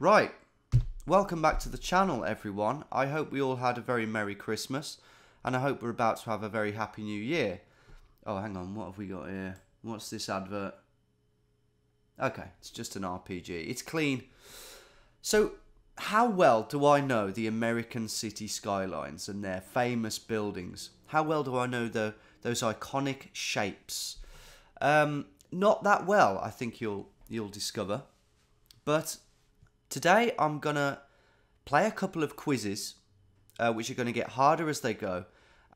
Right, welcome back to the channel, everyone. I hope we all had a very Merry Christmas, and I hope we're about to have a very Happy New Year. Oh, hang on, what have we got here? What's this advert? Okay, it's just an RPG. It's clean. So, how well do I know the American city skylines and their famous buildings? How well do I know the those iconic shapes? Um, not that well, I think you'll you'll discover. But Today I'm gonna play a couple of quizzes, uh, which are gonna get harder as they go,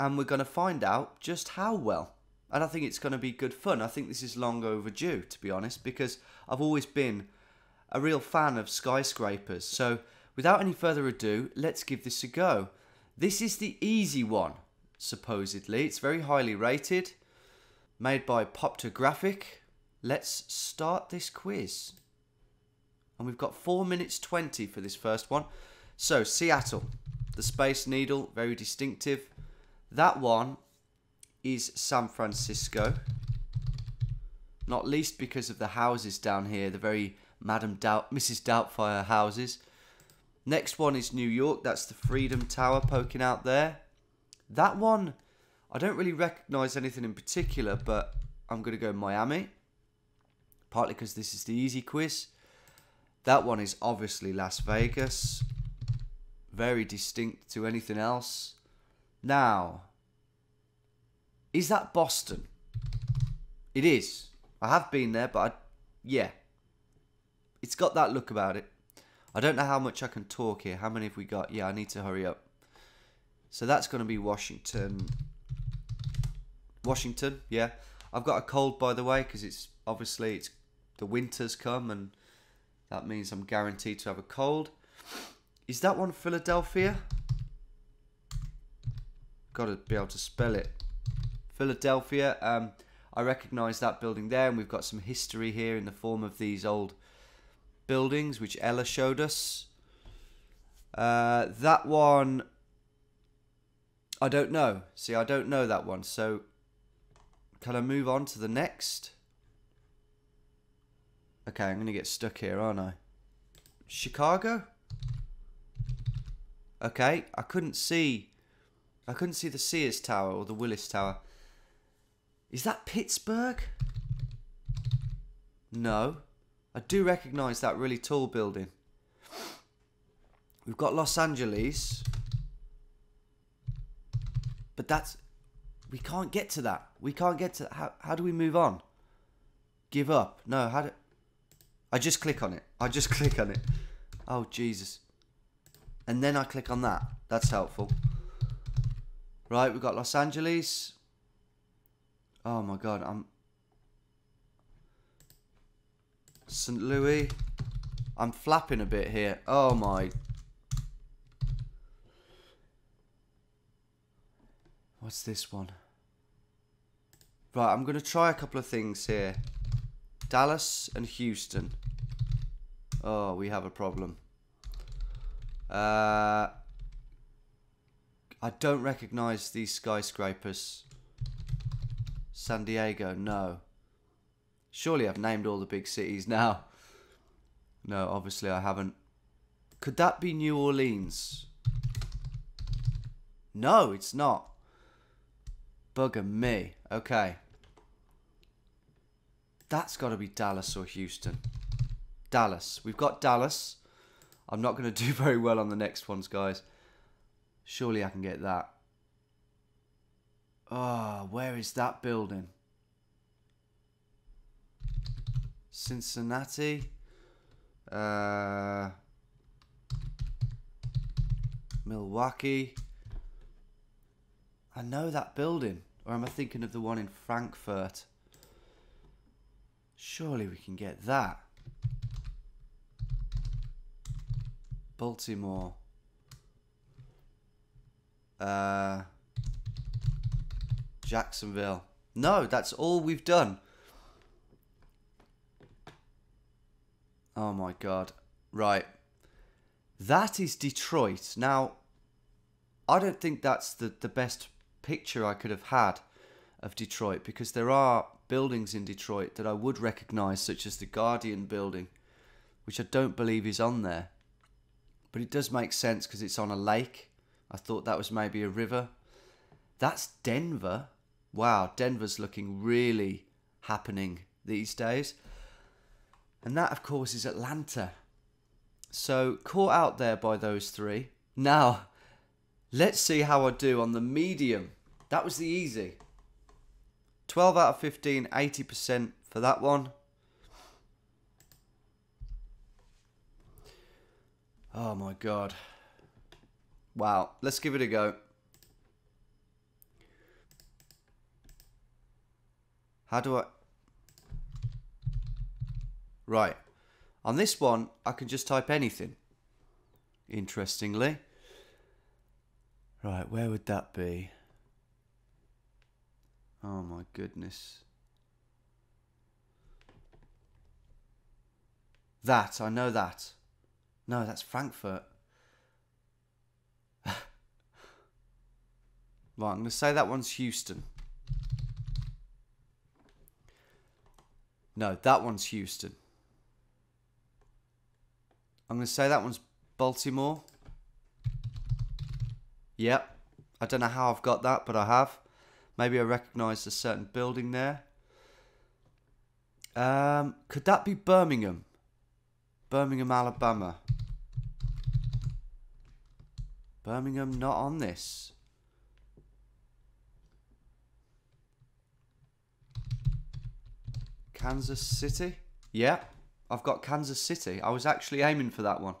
and we're gonna find out just how well. And I think it's gonna be good fun. I think this is long overdue, to be honest, because I've always been a real fan of skyscrapers. So without any further ado, let's give this a go. This is the easy one, supposedly. It's very highly rated, made by Poptographic. Let's start this quiz. And we've got 4 minutes 20 for this first one. So, Seattle. The Space Needle, very distinctive. That one is San Francisco. Not least because of the houses down here, the very Madam Doubt, Mrs. Doubtfire houses. Next one is New York. That's the Freedom Tower poking out there. That one, I don't really recognise anything in particular, but I'm going to go Miami. Partly because this is the easy quiz. That one is obviously Las Vegas. Very distinct to anything else. Now, is that Boston? It is. I have been there, but I, yeah. It's got that look about it. I don't know how much I can talk here. How many have we got? Yeah, I need to hurry up. So that's going to be Washington. Washington, yeah. I've got a cold, by the way, because it's obviously it's the winter's come and that means I'm guaranteed to have a cold. Is that one Philadelphia? Got to be able to spell it. Philadelphia. Um, I recognise that building there, and we've got some history here in the form of these old buildings, which Ella showed us. Uh, that one, I don't know. See, I don't know that one. So, can I move on to the next? Okay, I'm going to get stuck here, aren't I? Chicago? Okay, I couldn't see... I couldn't see the Sears Tower or the Willis Tower. Is that Pittsburgh? No. I do recognise that really tall building. We've got Los Angeles. But that's... We can't get to that. We can't get to... How, how do we move on? Give up. No, how do... I just click on it. I just click on it. Oh, Jesus. And then I click on that. That's helpful. Right, we've got Los Angeles. Oh my god, I'm... St. Louis. I'm flapping a bit here. Oh my... What's this one? Right, I'm going to try a couple of things here. Dallas and Houston. Oh, we have a problem. Uh, I don't recognize these skyscrapers. San Diego, no. Surely I've named all the big cities now. No, obviously I haven't. Could that be New Orleans? No, it's not. Bugger me. Okay. That's got to be Dallas or Houston. Dallas. We've got Dallas. I'm not going to do very well on the next ones, guys. Surely I can get that. Oh, where is that building? Cincinnati. Uh, Milwaukee. I know that building. Or am I thinking of the one in Frankfurt? Surely we can get that. Baltimore. Uh, Jacksonville. No, that's all we've done. Oh my god. Right. That is Detroit. Now, I don't think that's the, the best picture I could have had of Detroit because there are buildings in Detroit that I would recognise, such as the Guardian building, which I don't believe is on there. But it does make sense because it's on a lake. I thought that was maybe a river. That's Denver. Wow, Denver's looking really happening these days. And that, of course, is Atlanta. So, caught out there by those three. Now, let's see how I do on the medium. That was the easy. 12 out of 15, 80% for that one. Oh my god. Wow, let's give it a go. How do I... Right. On this one, I can just type anything. Interestingly. Right, where would that be? Oh my goodness. That, I know that. No, that's Frankfurt. right, I'm going to say that one's Houston. No, that one's Houston. I'm going to say that one's Baltimore. Yep. I don't know how I've got that, but I have. Maybe I recognised a certain building there. Um, could that be Birmingham? Birmingham, Alabama. Birmingham not on this. Kansas City? Yeah, I've got Kansas City. I was actually aiming for that one.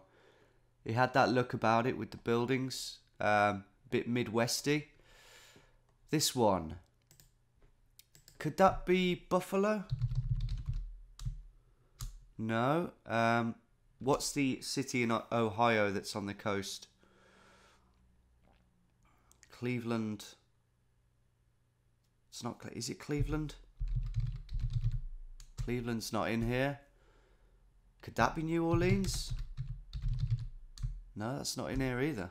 He had that look about it with the buildings, um, bit Midwesty. This one. Could that be Buffalo? No. Um, what's the city in Ohio that's on the coast? Cleveland. It's not. Is it Cleveland? Cleveland's not in here. Could that be New Orleans? No, that's not in here either.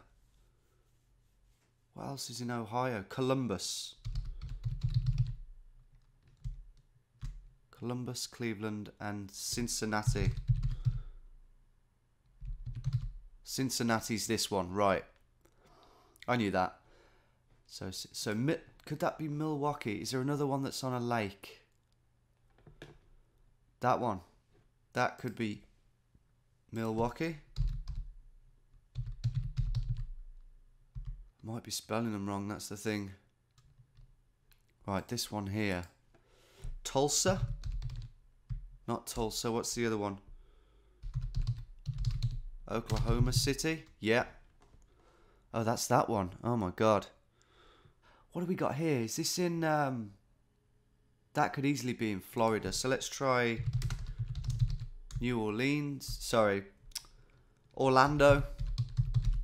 What else is in Ohio? Columbus. Columbus, Cleveland, and Cincinnati. Cincinnati's this one, right? I knew that. So, so could that be Milwaukee? Is there another one that's on a lake? That one. That could be Milwaukee. Might be spelling them wrong, that's the thing. Right, this one here. Tulsa? Not Tulsa, what's the other one? Oklahoma City? Yeah. Oh, that's that one. Oh my god. What do we got here? Is this in... Um, that could easily be in Florida. So let's try New Orleans. Sorry. Orlando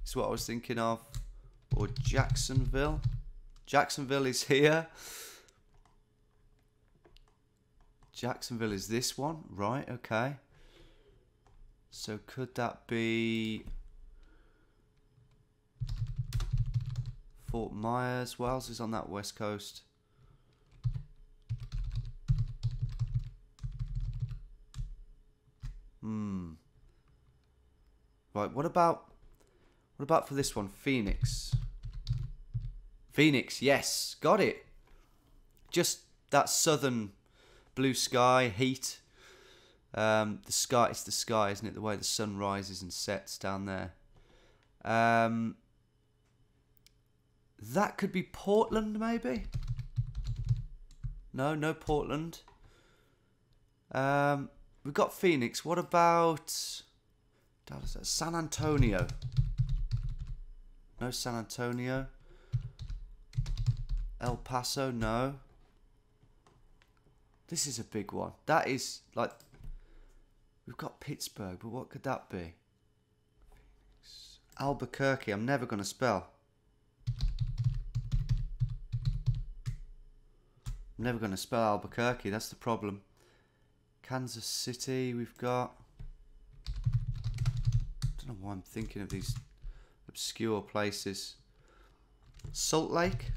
is what I was thinking of or Jacksonville. Jacksonville is here. Jacksonville is this one. Right, okay. So could that be Fort Myers? Wales is on that west coast. Hmm. Right, what about what about for this one? Phoenix. Phoenix, yes, got it. Just that southern blue sky, heat. Um, the sky, it's the sky, isn't it? The way the sun rises and sets down there. Um, that could be Portland, maybe. No, no Portland. Um, we've got Phoenix. What about? San Antonio. No San Antonio. El Paso, no. This is a big one. That is like we've got Pittsburgh, but what could that be? Albuquerque. I'm never going to spell. I'm never going to spell Albuquerque. That's the problem. Kansas City. We've got. I don't know why I'm thinking of these obscure places. Salt Lake.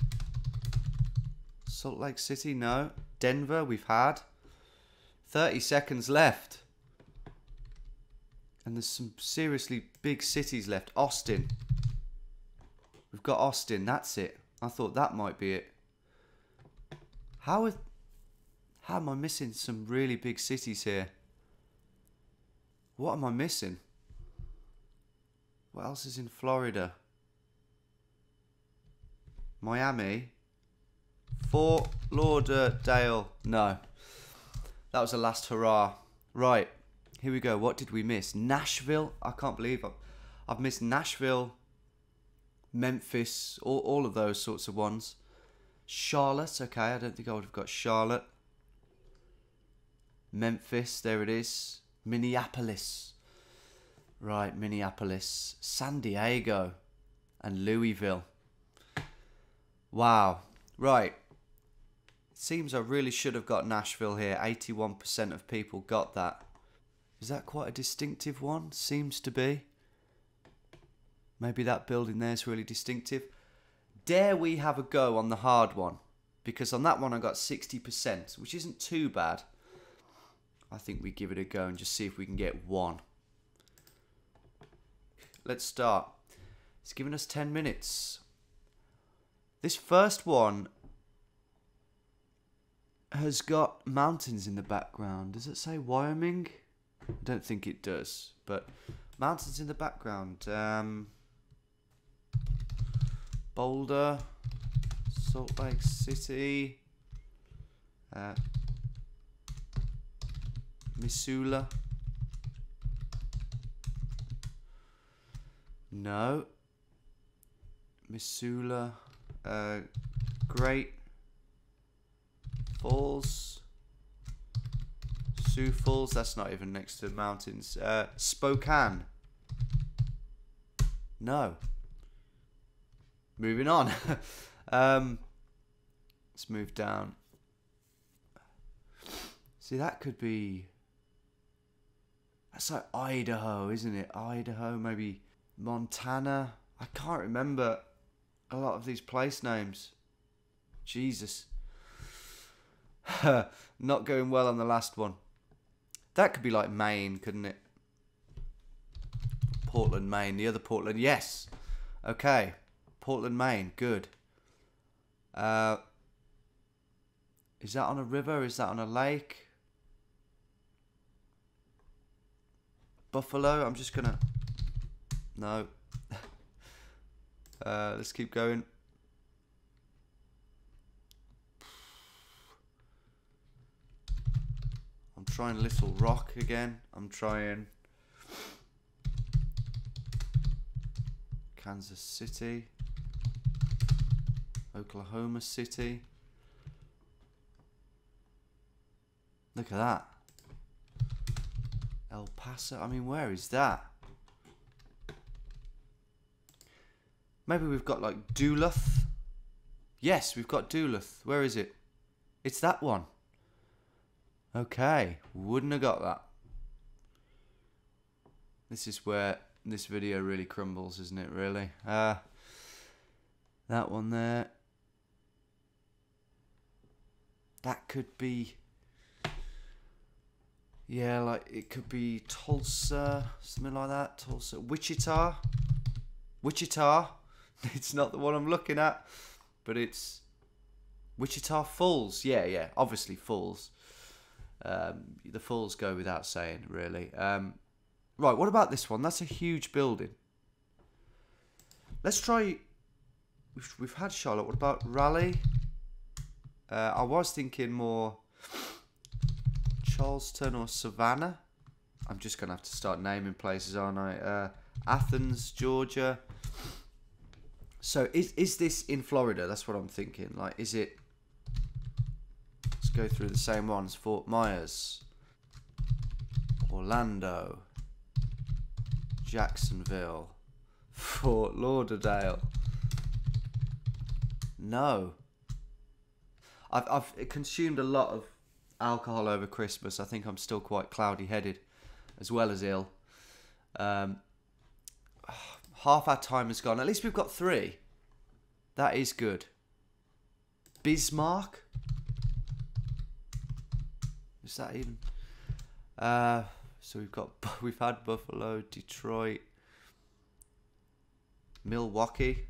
Salt Lake City, no. Denver, we've had. 30 seconds left. And there's some seriously big cities left. Austin. We've got Austin. That's it. I thought that might be it. How, are, how am I missing some really big cities here? What am I missing? What else is in Florida? Miami. Fort Lauderdale. No. That was the last hurrah. Right. Here we go. What did we miss? Nashville. I can't believe I've, I've missed Nashville, Memphis, all, all of those sorts of ones. Charlotte. Okay, I don't think I would have got Charlotte. Memphis. There it is. Minneapolis. Right, Minneapolis. San Diego. And Louisville. Wow. Right. Seems I really should have got Nashville here. 81% of people got that. Is that quite a distinctive one? Seems to be. Maybe that building there is really distinctive. Dare we have a go on the hard one? Because on that one I got 60%, which isn't too bad. I think we give it a go and just see if we can get one. Let's start. It's given us 10 minutes. This first one has got mountains in the background. Does it say Wyoming? I don't think it does, but mountains in the background. Um, Boulder, Salt Lake City, uh, Missoula. No. Missoula. Uh, Great Falls. Sioux Falls. That's not even next to mountains. Uh, Spokane. No. Moving on. um, let's move down. See, that could be. That's like Idaho, isn't it? Idaho, maybe Montana. I can't remember a lot of these place names. Jesus. Not going well on the last one. That could be like Maine, couldn't it? Portland, Maine. The other Portland, yes. Okay. Portland, Maine. Good. Uh, is that on a river? Is that on a lake? Buffalo. I'm just gonna. No. Uh, let's keep going. I'm trying Little Rock again. I'm trying Kansas City, Oklahoma City. Look at that. El Paso. I mean, where is that? Maybe we've got like Duluth. Yes, we've got Duluth. Where is it? It's that one. Okay, wouldn't have got that. This is where this video really crumbles, isn't it? Really. Uh, that one there. That could be. Yeah, like it could be Tulsa, something like that. Tulsa, Wichita, Wichita. It's not the one I'm looking at, but it's Wichita Falls. Yeah, yeah, obviously Falls. Um, the Falls go without saying, really. Um, right, what about this one? That's a huge building. Let's try. We've, we've had Charlotte. What about Raleigh? Uh, I was thinking more Charleston or Savannah. I'm just going to have to start naming places, aren't I? Uh, Athens, Georgia. So is is this in Florida? That's what I'm thinking. Like, is it? Let's go through the same ones. Fort Myers, Orlando, Jacksonville, Fort Lauderdale. No. I've I've consumed a lot of alcohol over Christmas. I think I'm still quite cloudy headed, as well as ill. Um, half our time has gone. At least we've got three. That is good. Bismarck? Is that even? Uh, So we've got we've had Buffalo, Detroit, Milwaukee,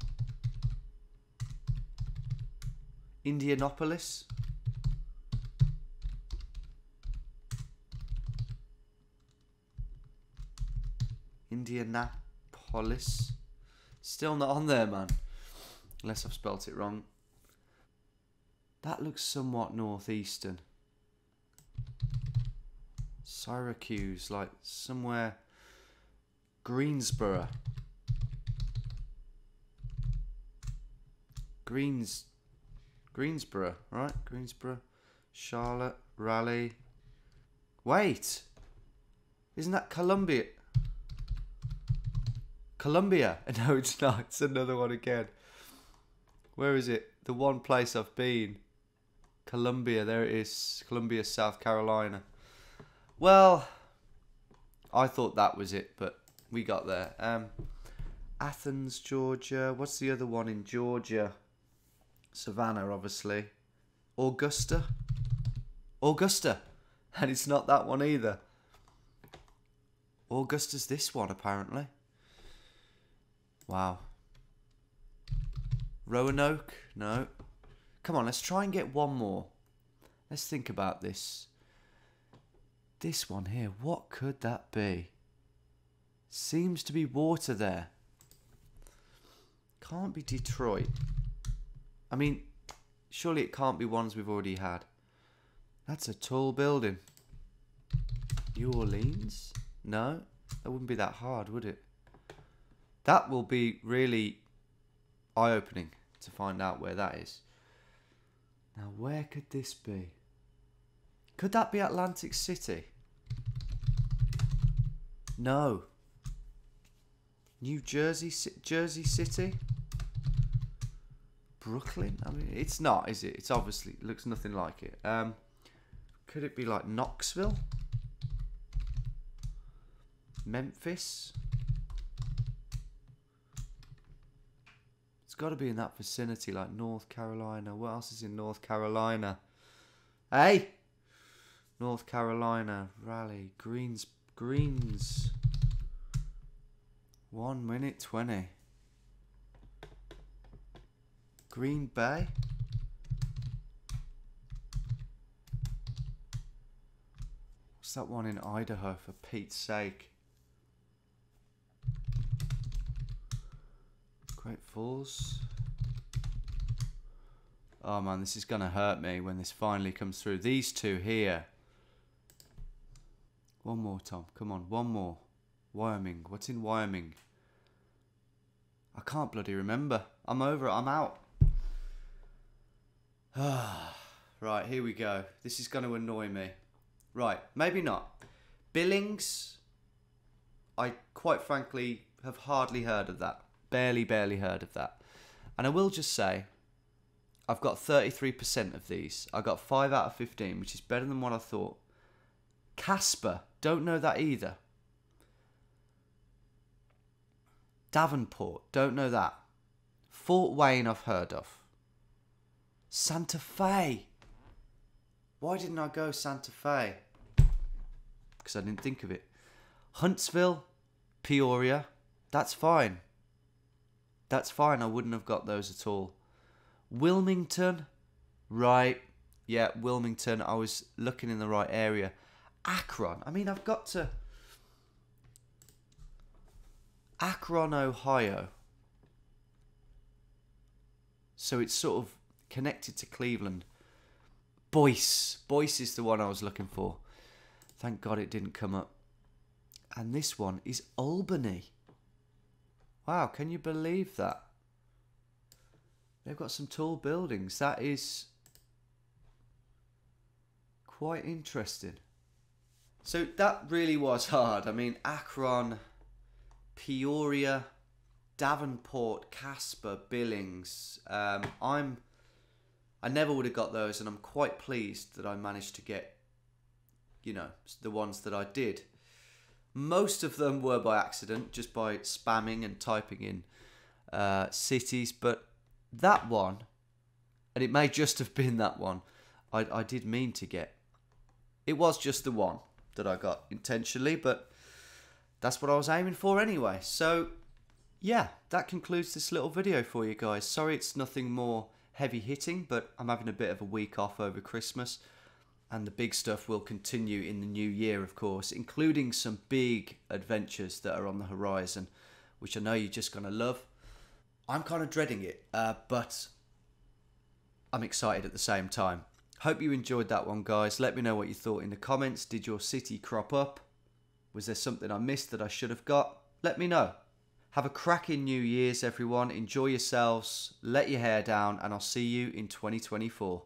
Indianapolis, Indianapolis. Indianapolis. Still not on there, man. Unless I've spelt it wrong. That looks somewhat northeastern. Syracuse, like somewhere. Greensboro. Greens. Greensboro, right? Greensboro. Charlotte. Raleigh. Wait! Isn't that Columbia? Columbia. No, it's not. It's another one again. Where is it? The one place I've been. Columbia. There it is. Columbia, South Carolina. Well, I thought that was it, but we got there. Um, Athens, Georgia. What's the other one in Georgia? Savannah, obviously. Augusta. Augusta. And it's not that one either. Augusta's this one, apparently. Wow. Roanoke? No. Come on, let's try and get one more. Let's think about this. This one here, what could that be? Seems to be water there. Can't be Detroit. I mean, surely it can't be ones we've already had. That's a tall building. New Orleans? No, that wouldn't be that hard, would it? That will be really eye opening to find out where that is. Now, where could this be? Could that be Atlantic City? No. New Jersey, Jersey City? Brooklyn? I mean, it's not, is it? It's obviously it looks nothing like it. Um, could it be like Knoxville? Memphis? Got to be in that vicinity, like North Carolina. What else is in North Carolina? Hey, North Carolina, Raleigh Greens, Greens. One minute twenty. Green Bay. What's that one in Idaho for Pete's sake? Great Falls. Oh man, this is going to hurt me when this finally comes through. These two here. One more, Tom. Come on, one more. Wyoming. What's in Wyoming? I can't bloody remember. I'm over it. I'm out. right, here we go. This is going to annoy me. Right, maybe not. Billings. I quite frankly have hardly heard of that barely, barely heard of that. And I will just say, I've got 33% of these. I got 5 out of 15, which is better than what I thought. Casper, don't know that either. Davenport, don't know that. Fort Wayne, I've heard of. Santa Fe. Why didn't I go Santa Fe? Because I didn't think of it. Huntsville, Peoria, that's fine. That's fine. I wouldn't have got those at all. Wilmington, right? Yeah, Wilmington. I was looking in the right area. Akron. I mean, I've got to. Akron, Ohio. So it's sort of connected to Cleveland. Boise. Boise is the one I was looking for. Thank God it didn't come up. And this one is Albany. Wow, can you believe that? They've got some tall buildings. That is quite interesting. So that really was hard. I mean, Akron, Peoria, Davenport, Casper, Billings. Um, I'm. I never would have got those, and I'm quite pleased that I managed to get, you know, the ones that I did. Most of them were by accident, just by spamming and typing in uh, cities. But that one, and it may just have been that one, I, I did mean to get. It was just the one. that I got intentionally, but that's what I was aiming for anyway. So, yeah, that concludes this little video for you guys. Sorry it's nothing more heavy hitting, but I'm having a bit of a week off over Christmas. And the big stuff will continue in the new year, of course, including some big adventures that are on the horizon, which I know you're just going to love. I'm kind of dreading it, uh, but I'm excited at the same time. Hope you enjoyed that one, guys. Let me know what you thought in the comments. Did your city crop up? Was there something I missed that I should have got? Let me know. Have a cracking New Year's, everyone. Enjoy yourselves. Let your hair down, and I'll see you in 2024.